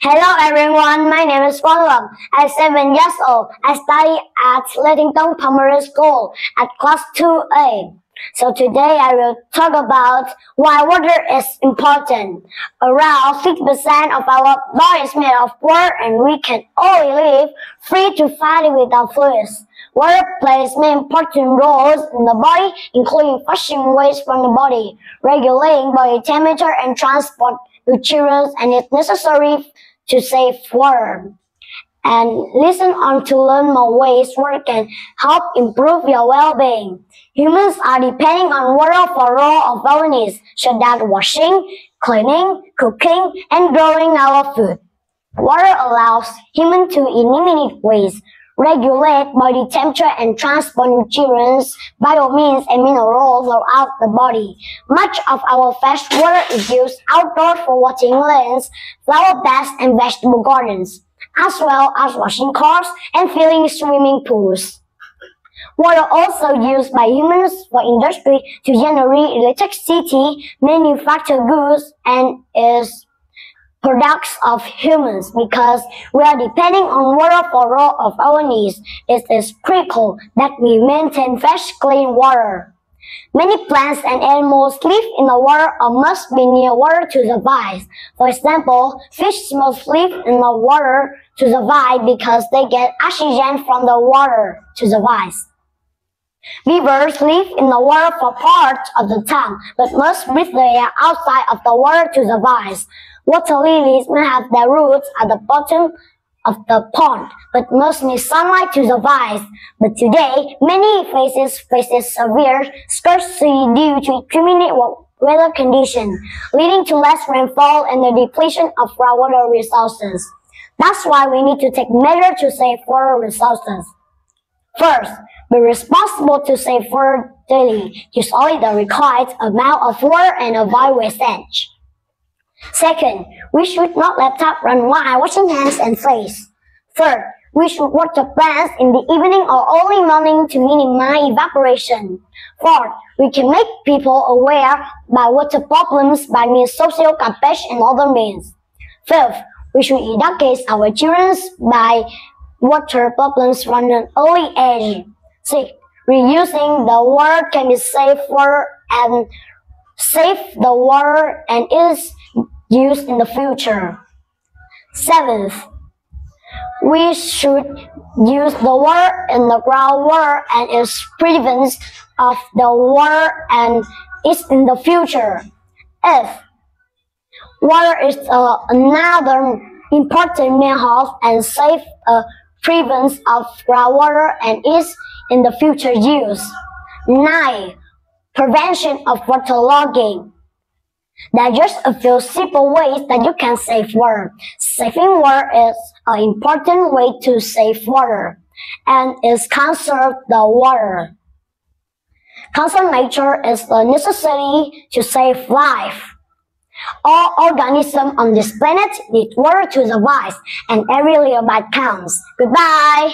Hello everyone, my name is Quang I'm seven years old. I study at Le Thanh Tong Primary School at class 2A. So today I will talk about why water is important. Around 50% of our body is made of water and we can only live free to fight without fluids. Water plays many important roles in the body, including flushing waste from the body, regulating body temperature and transport nutrients and it's necessary to save water. And listen on to learn more ways water can help improve your well-being. Humans are depending on water for all of our needs, such as washing, cleaning, cooking, and growing our food. Water allows humans to eliminate waste, regulate body temperature and transport nutrients, vitamins and minerals throughout the body. Much of our fresh water is used outdoors for watering lands, flower beds and vegetable gardens, as well as washing cars and filling swimming pools. Water also used by humans for industry to generate electricity, manufacture goods, and is products of humans because we are depending on water for all of our needs. It is critical that we maintain fresh, clean water. Many plants and animals live in the water or must be near water to survive. For example, fish must live in the water to survive because they get oxygen from the water to survive. Beavers live in the water for part of the time, but must breathe the air outside of the water to survive. Water lilies may have their roots at the bottom of the pond, but must need sunlight to survive. But today, many faces faces severe scarcity due to extreme weather conditions, leading to less rainfall and the depletion of groundwater resources. That's why we need to take measures to save water resources. First, be responsible to save water daily. Use only the required amount of water and avoid wastage. Second, we should not let tap run while washing hands and face. Third, we should water plants in the evening or early morning to minimize evaporation. Fourth, we can make people aware by water problems by means social campaigns and other means. Fifth, we should educate our children by water problems from an early age. Six, reusing the water can be safer and save the water and is used in the future. Seventh, we should use the water in the groundwater and its prevalence of the water and is in the future. If water is uh, another important health and safe uh, prevalence of groundwater and is in the future use. 9. Prevention of water logging. There are just a few simple ways that you can save water. Saving water is an important way to save water and is conserve the water. Conserve nature is the necessity to save life. All organisms on this planet need water to survive and every little bite counts. Goodbye!